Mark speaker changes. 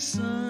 Speaker 1: sun.